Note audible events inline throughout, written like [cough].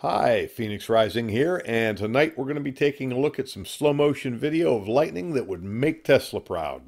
Hi, Phoenix Rising here, and tonight we're going to be taking a look at some slow motion video of lightning that would make Tesla proud.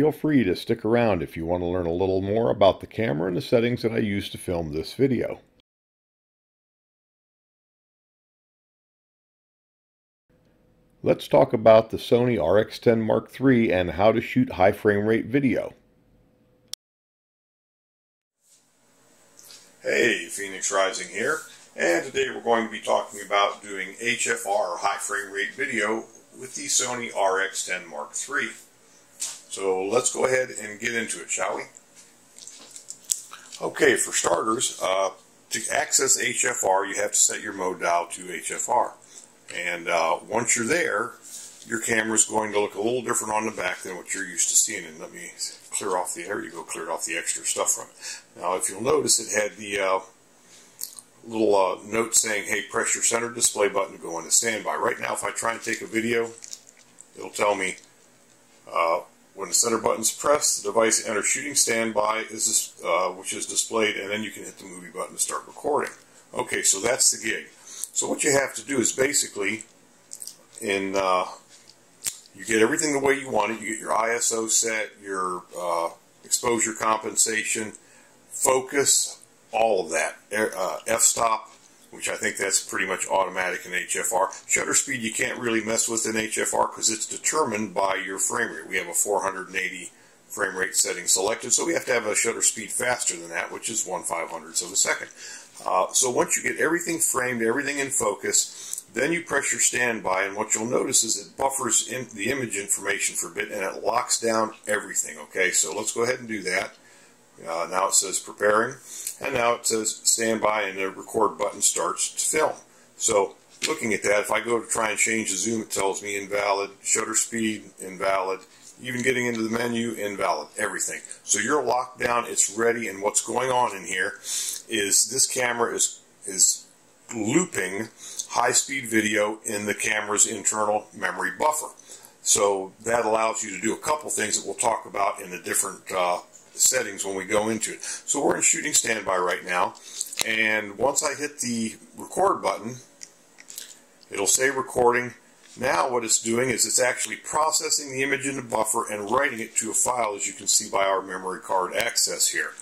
Feel free to stick around if you want to learn a little more about the camera and the settings that I used to film this video. Let's talk about the Sony RX10 Mark III and how to shoot high frame rate video. Hey, Phoenix Rising here, and today we're going to be talking about doing HFR, high frame rate video, with the Sony RX10 Mark III. So let's go ahead and get into it, shall we? Okay, for starters, uh, to access HFR, you have to set your mode dial to HFR. And uh, once you're there, your camera is going to look a little different on the back than what you're used to seeing. And let me clear off the, there you go, cleared off the extra stuff from it. Now, if you'll notice, it had the uh, little uh, note saying, hey, press your center display button to go into standby. Right now, if I try and take a video, it'll tell me uh, when the center button is pressed, the device enters shooting standby, is uh, which is displayed, and then you can hit the movie button to start recording. Okay, so that's the gig. So what you have to do is basically, in uh, you get everything the way you want it. You get your ISO set, your uh, exposure compensation, focus, all of that. Uh, f-stop, which I think that's pretty much automatic in HFR. Shutter speed you can't really mess with in HFR because it's determined by your frame rate. We have a 480 frame rate setting selected, so we have to have a shutter speed faster than that, which is 1 500ths of a second. Uh, so once you get everything framed, everything in focus, Then you press your standby, and what you'll notice is it buffers in the image information for a bit, and it locks down everything. Okay, so let's go ahead and do that. Uh, now it says preparing, and now it says standby, and the record button starts to film. So looking at that, if I go to try and change the zoom, it tells me invalid, shutter speed, invalid, even getting into the menu, invalid, everything. So you're locked down, it's ready, and what's going on in here is this camera is, is looping high-speed video in the camera's internal memory buffer. So that allows you to do a couple things that we'll talk about in the different uh, settings when we go into it. So we're in shooting standby right now, and once I hit the record button, it'll say recording. Now what it's doing is it's actually processing the image in the buffer and writing it to a file as you can see by our memory card access here.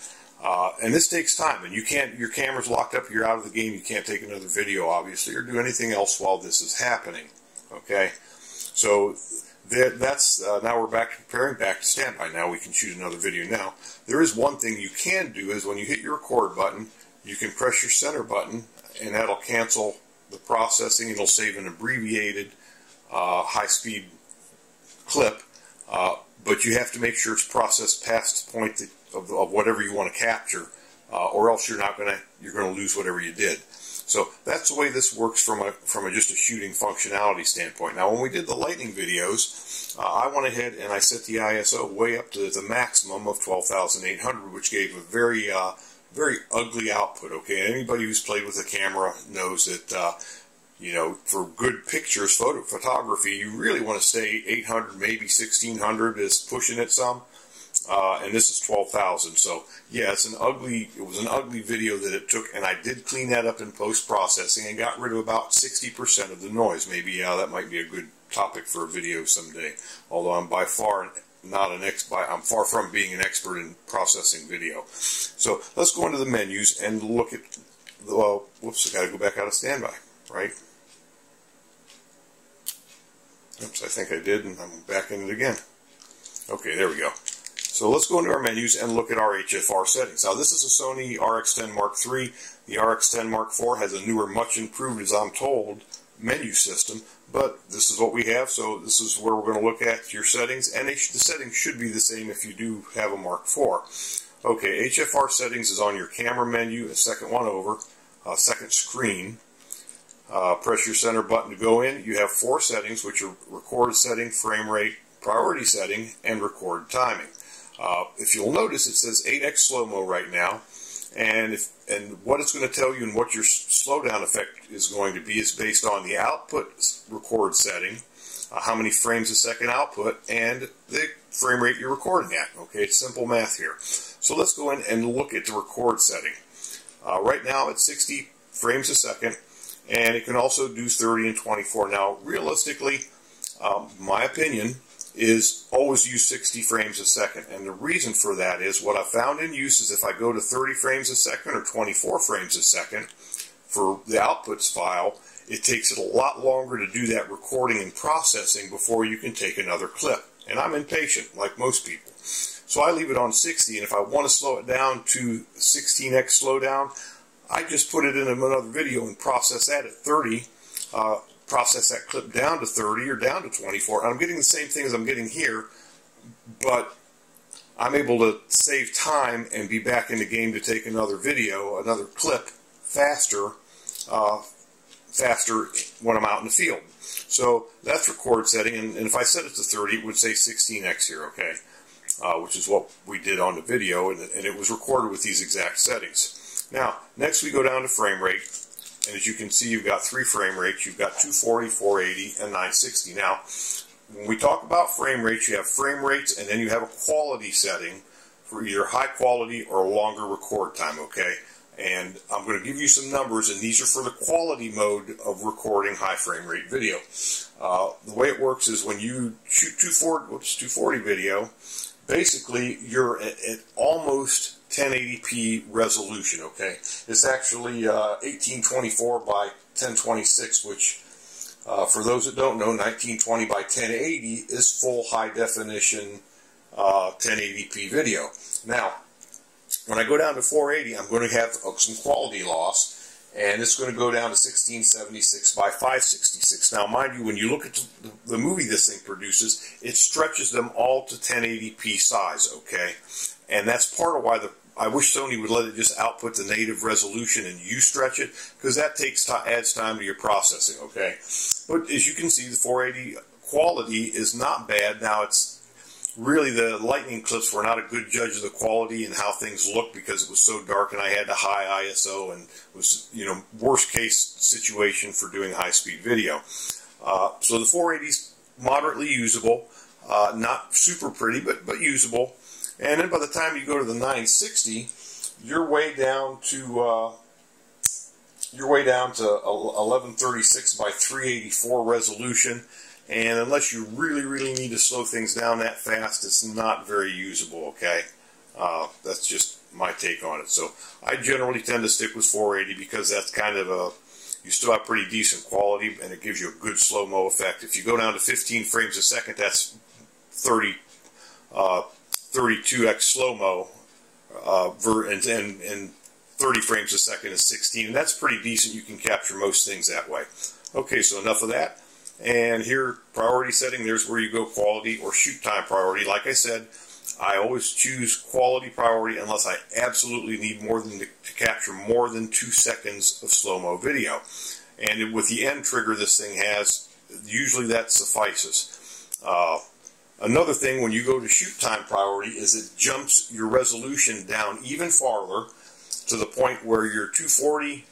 Uh, and this takes time, and you can't, your camera's locked up, you're out of the game, you can't take another video, obviously, or do anything else while this is happening. Okay? So, that's, uh, now we're back preparing, back to standby. Now we can shoot another video. Now, there is one thing you can do is when you hit your record button, you can press your center button, and that'll cancel the processing. It'll save an abbreviated uh, high-speed clip, uh, but you have to make sure it's processed past the point that of, of whatever you want to capture, uh, or else you're not going to you're going to lose whatever you did. So that's the way this works from a from a, just a shooting functionality standpoint. Now, when we did the lightning videos, uh, I went ahead and I set the ISO way up to the maximum of 12,800, which gave a very uh, very ugly output. Okay, anybody who's played with a camera knows that. Uh, you know, for good pictures, photo photography, you really want to stay 800, maybe 1600 is pushing it some. Uh, and this is 12,000. So yeah, it's an ugly, it was an ugly video that it took, and I did clean that up in post-processing and got rid of about 60% of the noise. Maybe, yeah, that might be a good topic for a video someday. Although I'm by far not an ex, I'm far from being an expert in processing video. So let's go into the menus and look at, well, whoops, I gotta go back out of standby, right? Oops, I think I did, and I'm back in it again. Okay, there we go. So let's go into our menus and look at our HFR settings. Now this is a Sony RX10 Mark III. The RX10 Mark IV has a newer, much improved, as I'm told, menu system. But this is what we have, so this is where we're going to look at your settings. And the settings should be the same if you do have a Mark IV. Okay, HFR settings is on your camera menu, a second one over, a second screen. Uh, press your center button to go in. You have four settings, which are record setting, frame rate, priority setting, and record timing. Uh, if you'll notice, it says 8x slow-mo right now, and if, and what it's going to tell you and what your slowdown effect is going to be is based on the output record setting, uh, how many frames a second output, and the frame rate you're recording at. Okay, it's simple math here. So let's go in and look at the record setting. Uh, right now it's 60 frames a second, and it can also do 30 and 24. Now, realistically, um, my opinion, is always use 60 frames a second. And the reason for that is what I found in use is if I go to 30 frames a second or 24 frames a second for the outputs file, it takes it a lot longer to do that recording and processing before you can take another clip. And I'm impatient, like most people. So I leave it on 60, and if I want to slow it down to 16x slowdown, I just put it in another video and process that at 30. Uh, process that clip down to 30 or down to 24. And I'm getting the same thing as I'm getting here, but I'm able to save time and be back in the game to take another video, another clip faster, uh, faster when I'm out in the field. So that's record setting, and, and, if I set it to 30, it would say 16x here, okay? Uh, which is what we did on the video, and, and it was recorded with these exact settings. Now, next we go down to frame rate, and as you can see, you've got three frame rates. You've got 240, 480, and 960. Now, when we talk about frame rates, you have frame rates, and then you have a quality setting for either high quality or longer record time, okay? And I'm going to give you some numbers, and these are for the quality mode of recording high frame rate video. Uh, the way it works is when you shoot 240, whoops, 240 video, basically you're at, at almost 1080p resolution, okay? It's actually uh, 1824 by 1026, which, uh, for those that don't know, 1920 by 1080 is full high definition uh, 1080p video. Now, when I go down to 480, I'm going to have some quality loss, and it's going to go down to 1676 by 566. Now, mind you, when you look at the movie this thing produces, it stretches them all to 1080p size, okay? And that's part of why the I wish Sony would let it just output the native resolution and you stretch it, because that takes adds time to your processing, okay? But as you can see, the 480 quality is not bad. Now, it's really the lightning clips were not a good judge of the quality and how things looked because it was so dark and I had a high ISO and was you know worst case situation for doing high speed video. Uh, so the 480 is moderately usable, uh, not super pretty but but usable. And then by the time you go to the 960, you're way down to uh, you're way down to 1136 by 384 resolution and unless you really, really need to slow things down that fast, it's not very usable, okay? Uh, that's just my take on it. So I generally tend to stick with 480 because that's kind of a, you still have pretty decent quality and it gives you a good slow-mo effect. If you go down to 15 frames a second, that's 30, uh, 32x slow-mo, uh, and, and, and 30 frames a second is 16, and that's pretty decent. You can capture most things that way. Okay, so enough of that. And here, priority setting, there's where you go quality or shoot time priority. Like I said, I always choose quality priority unless I absolutely need more than to, to capture more than two seconds of slow-mo video. And with the end trigger this thing has, usually that suffices. Uh, another thing when you go to shoot time priority is it jumps your resolution down even farther to the point where your 240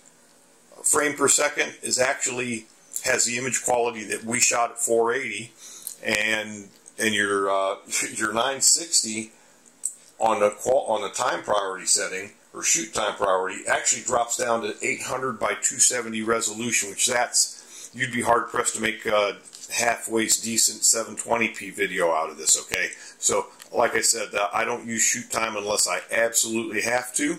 frame per second is actually has the image quality that we shot at 480, and and your uh, [laughs] your 960 on the on the time priority setting or shoot time priority actually drops down to 800 by 270 resolution, which that's you'd be hard pressed to make a halfway decent 720p video out of this. Okay, so like I said, uh, I don't use shoot time unless I absolutely have to.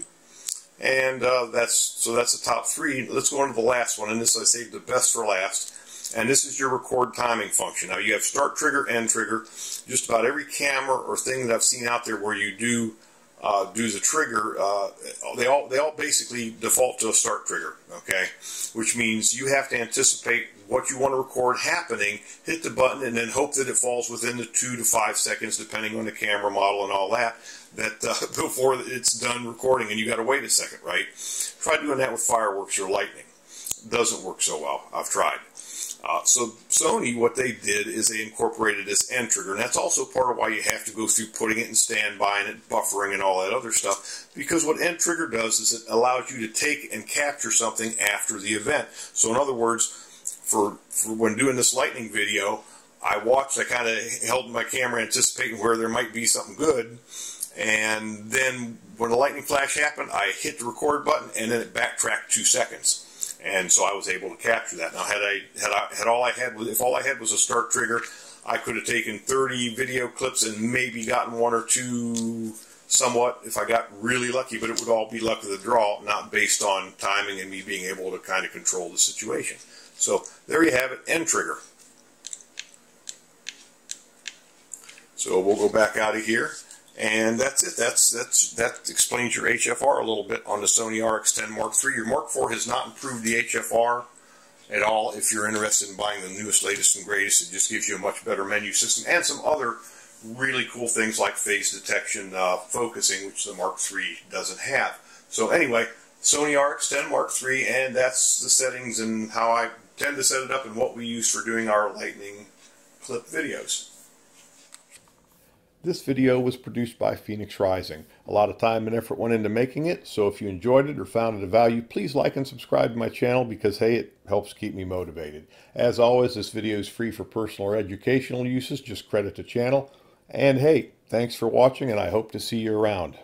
And uh, that's so that's the top three. Let's go on to the last one, and this I saved the best for last. And this is your record timing function. Now you have start trigger, end trigger. Just about every camera or thing that I've seen out there where you do uh, do the trigger, uh, they all they all basically default to a start trigger. Okay, which means you have to anticipate what you want to record happening, hit the button, and then hope that it falls within the two to five seconds, depending on the camera model and all that, that uh, [laughs] before it's done recording, and you got to wait a second, right? Try doing that with fireworks or lightning. Doesn't work so well. I've tried. Uh, so Sony, what they did is they incorporated this end trigger, and that's also part of why you have to go through putting it in standby and it buffering and all that other stuff. Because what end trigger does is it allows you to take and capture something after the event. So in other words, for, for when doing this lightning video, I watched, I kind of held my camera anticipating where there might be something good. And then when the lightning flash happened, I hit the record button and then it backtracked two seconds. And so I was able to capture that. Now, had I had I had all I had was if all I had was a start trigger, I could have taken 30 video clips and maybe gotten one or two somewhat if I got really lucky, but it would all be luck of the draw, not based on timing and me being able to kind of control the situation. So there you have it, end trigger. So we'll go back out of here. And that's it. That's that's that explains your HFR a little bit on the Sony RX10 Mark III. Your Mark IV has not improved the HFR at all. If you're interested in buying the newest, latest, and greatest, it just gives you a much better menu system and some other really cool things like phase detection, uh, focusing, which the Mark III doesn't have. So anyway, Sony RX10 Mark III, and that's the settings and how I tend to set it up in what we use for doing our lightning clip videos. This video was produced by Phoenix Rising. A lot of time and effort went into making it, so if you enjoyed it or found it of value, please like and subscribe to my channel because, hey, it helps keep me motivated. As always, this video is free for personal or educational uses. Just credit the channel. And hey, thanks for watching, and I hope to see you around.